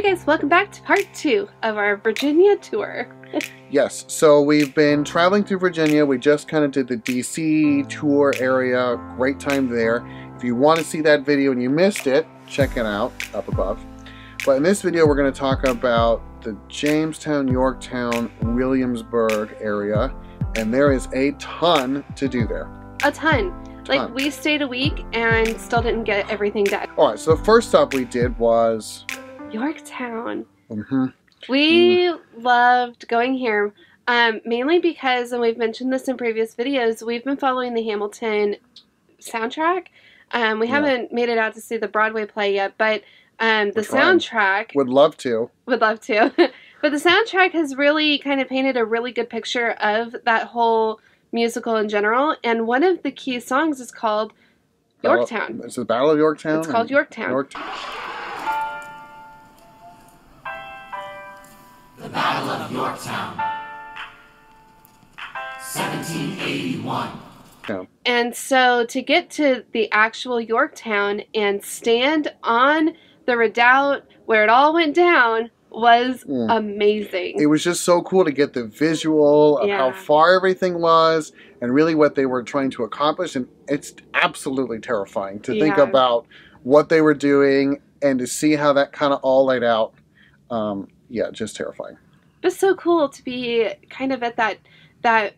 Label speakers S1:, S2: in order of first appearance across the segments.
S1: Alright guys, welcome back to part two of our Virginia tour.
S2: Yes, so we've been traveling through Virginia. We just kind of did the DC tour area. Great time there. If you want to see that video and you missed it, check it out up above. But in this video, we're going to talk about the Jamestown, Yorktown, Williamsburg area. And there is a ton to do there.
S1: A ton. Like
S2: Ton.
S1: we stayed a week and still didn't get everything done.
S2: All right, so the first stop we did was.
S1: Yorktown.
S2: mhm,
S1: We loved going here. Um, mainly because, and we've mentioned this in previous videos, we've been following the Hamilton soundtrack. Um, we
S2: Yeah.
S1: haven't made it out to see the Broadway play yet, but um, the soundtrack
S2: would love to.
S1: would love to. but the soundtrack has really kind of painted a really good picture of that whole musical in general. And one of the key songs is called Yorktown.
S2: It's the Battle of Yorktown.
S1: It's called Yorktown.
S2: Yorktown.
S3: Of Yorktown. 1781.
S1: And so to get to the actual Yorktown and stand on the redoubt where it all went down was
S2: Mm.
S1: amazing.
S2: it was just so cool to get the visual of how far everything was and really what they were trying to accomplish and it's absolutely terrifying to think about what they were doing and to see how that kind of all laid out um, yeah just terrifying
S1: It was so cool to be kind of at that that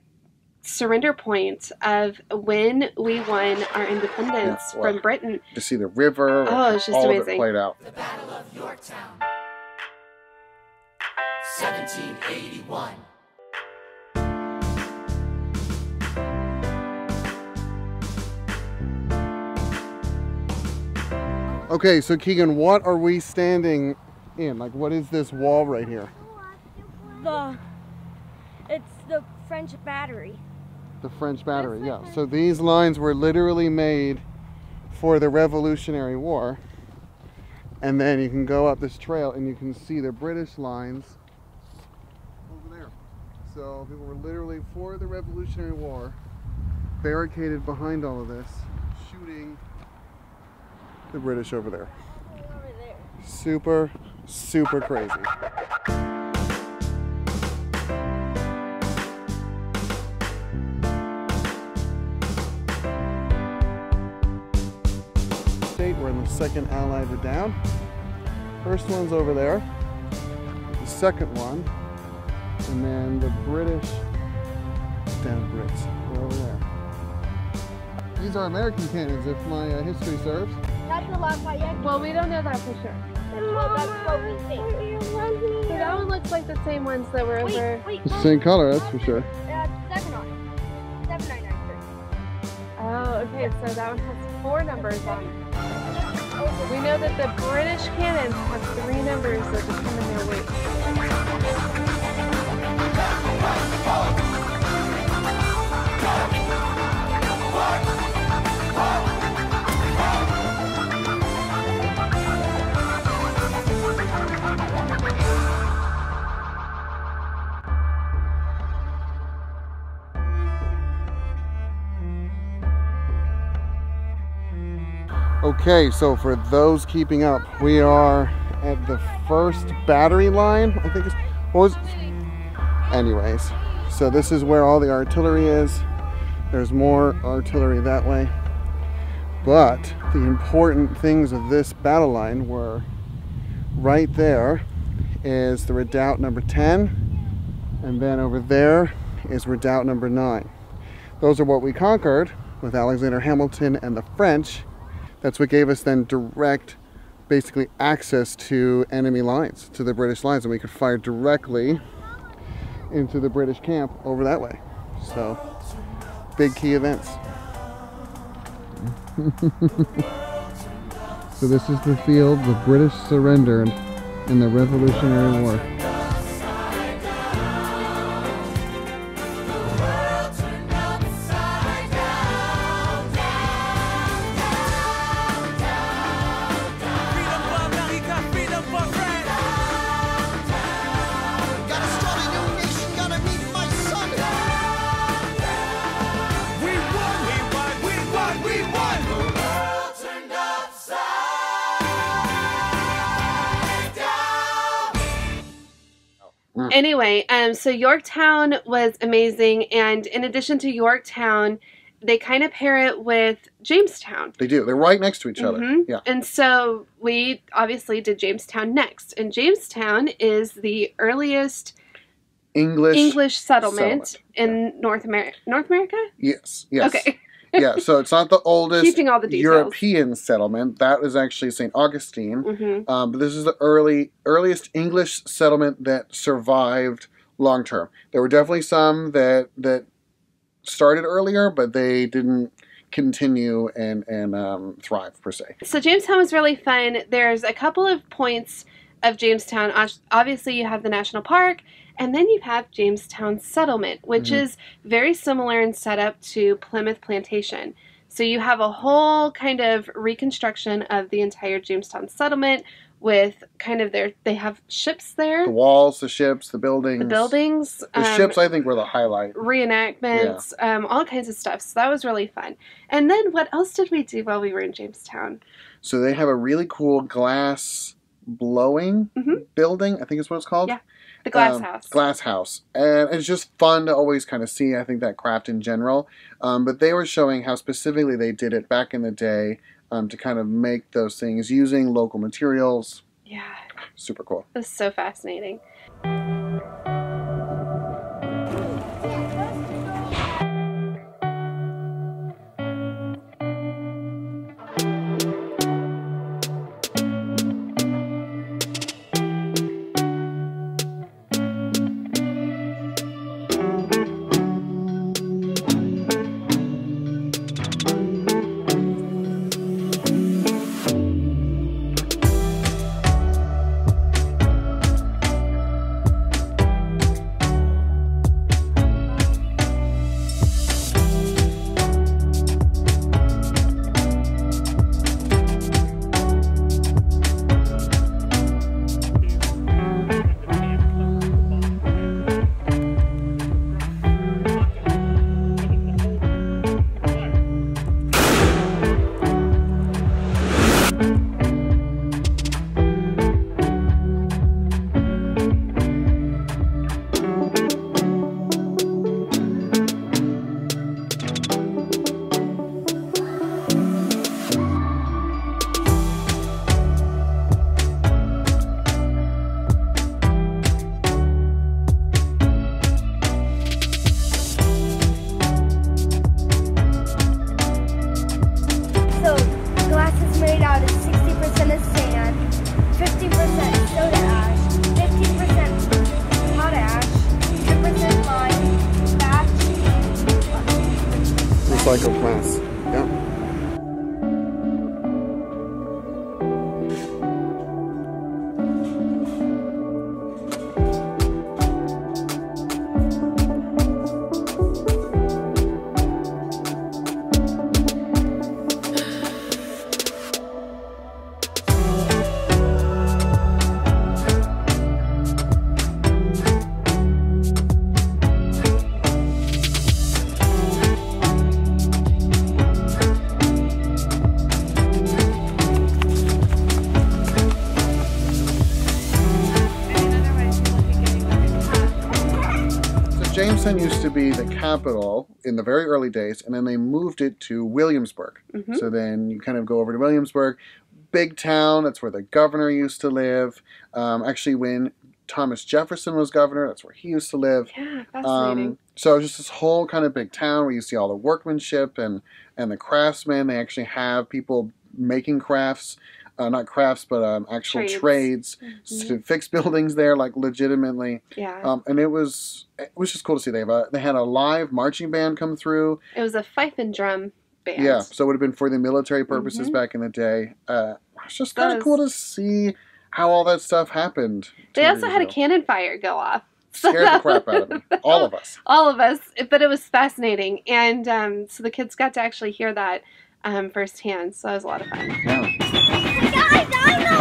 S1: surrender point of when we won our independence
S2: Yeah, wow.
S1: from Britain.
S2: to see the river
S1: Oh, it's just
S2: all of
S1: amazing.
S2: it played out
S3: The Battle of Yorktown. 1781.
S2: okay so keegan what are we standing in like what is this wall right here
S4: The it's the French battery.
S2: the french battery yeah. so these lines were literally made for the revolutionary war. And then you can go up this trail and you can see the british lines over there. So people were literally for the revolutionary war barricaded behind all of this shooting the british over there.
S4: Over there.
S2: super super crazy state we're the second allied down first one's over there the second one and then the british down brits we're over there these are american cannons if my uh, history serves
S4: That's the Lafayette.
S1: Well, we don't know that for sure.
S4: Well, that's what we think.
S1: So that one looks like the same ones that were over.
S4: Wait, wait.
S2: it's the same color that's for sure
S4: Uh, seven. Seven nine nine three.
S1: Oh, okay. So that one has four numbers on it. We know that the British cannons have three numbers that determine their weight.
S2: Okay, so for those keeping up, we are at the first battery line. I think it's was. Anyways, so this is where all the artillery is. There's more artillery that way. But the important things of this battle line were right there is the redoubt number 10, and then over there is redoubt number 9. Those are what we conquered with Alexander Hamilton and the French that's what gave us then direct basically access to enemy lines to the british lines and we could fire directly into the british camp over that way. So big key events. So this is the field the british surrendered in the revolutionary war
S1: anyway, um, so Yorktown was amazing, and in addition to Yorktown, they kind of pair it with Jamestown.
S2: They do. They're right next to each other.
S1: Mhm.
S2: Yeah.
S1: And so we obviously did Jamestown next, and Jamestown is the earliest
S2: English.
S1: English settlement,
S2: settlement,
S1: in North America. North America?
S2: Yes. Yes.
S1: Okay.
S2: yeah. So it's not the oldest
S1: Keeping all the details.
S2: European settlement. That was actually St. Augustine.
S1: hmm
S2: Um, but this is the early earliest English settlement that survived long term. There were definitely some that that started earlier, but they didn't continue and and um, thrive per se.
S1: So Jamestown was really fun. There's a couple of points of Jamestown. Obviously, you have the national park, and then you have Jamestown Settlement, which
S2: Mhm.
S1: is very similar in setup to Plymouth Plantation. So you have a whole kind of reconstruction of the entire Jamestown settlement with kind of their they have ships there,
S2: The walls, the ships, the buildings.
S1: the buildings,
S2: The
S1: um,
S2: ships, I think, were the highlight.
S1: reenactments, um, all kinds of stuff. So that was really fun. And then what else did we do while we were in Jamestown?
S2: So they have a really cool glass blowing
S1: Mhm.
S2: building. I think is what it's called.
S1: Yeah. The glass
S2: Um,
S1: house.
S2: Glass house. And it's just fun to always kind of see, I think, that craft in general. Um, but they were showing how specifically they did it back in the day um, to kind of make those things using local materials.
S1: yeah.
S2: Super cool.
S1: This is so fascinating.
S2: Recycled glass. Yeah. Used to be the capital in the very early days, and then they moved it to Williamsburg.
S1: Mhm.
S2: So then you kind of go over to Williamsburg, big town. That's where the governor used to live. Um, actually, when Thomas Jefferson was governor, that's where he used to live.
S1: Yeah, fascinating.
S2: Um, so just this whole kind of big town where you see all the workmanship and and the craftsmen. They actually have people making crafts, uh, not crafts, but um, actual
S1: Trades.
S2: trades,
S1: Mhm.
S2: to fix buildings there, like legitimately.
S1: yeah.
S2: Um, and it was it was just cool to see. They have a, they had a live marching band come through.
S1: it was a fife and drum band.
S2: Yeah, so it would have been for the military purposes
S1: Mhm.
S2: back in the day. Uh, it's just kind of cool to see how all that stuff happened.
S1: They also had a cannon fire go off.
S2: Scared the crap out of me. All of us.
S1: All of us. But it was fascinating. And um, so the kids got to actually hear that um, firsthand. So that was a lot of fun.
S2: Yeah.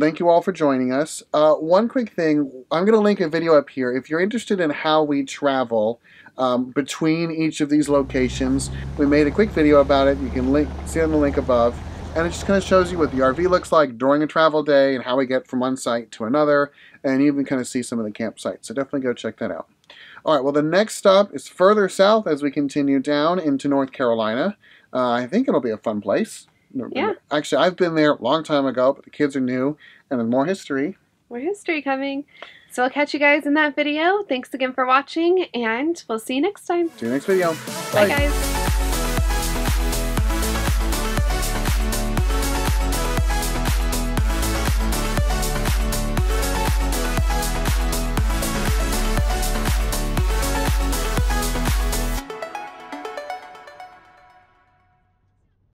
S2: Thank you all for joining us. Uh, one quick thing, I'm going to link a video up here. If you're interested in how we travel um, between each of these locations, we made a quick video about it. You can link, see on the link above. And it just kind of shows you what the RV looks like during a travel day and how we get from one site to another. And you can kind of see some of the campsites. So definitely go check that out. All right, well, the next stop is further south as we continue down into North Carolina. Uh, I think it'll be a fun place.
S1: Yeah.
S2: Actually, I've been there a long time ago, but the kids are new and there's more history.
S1: More history coming. So I'll catch you guys in that video. Thanks again for watching, and we'll see you next time.
S2: See you next video.
S1: Bye guys.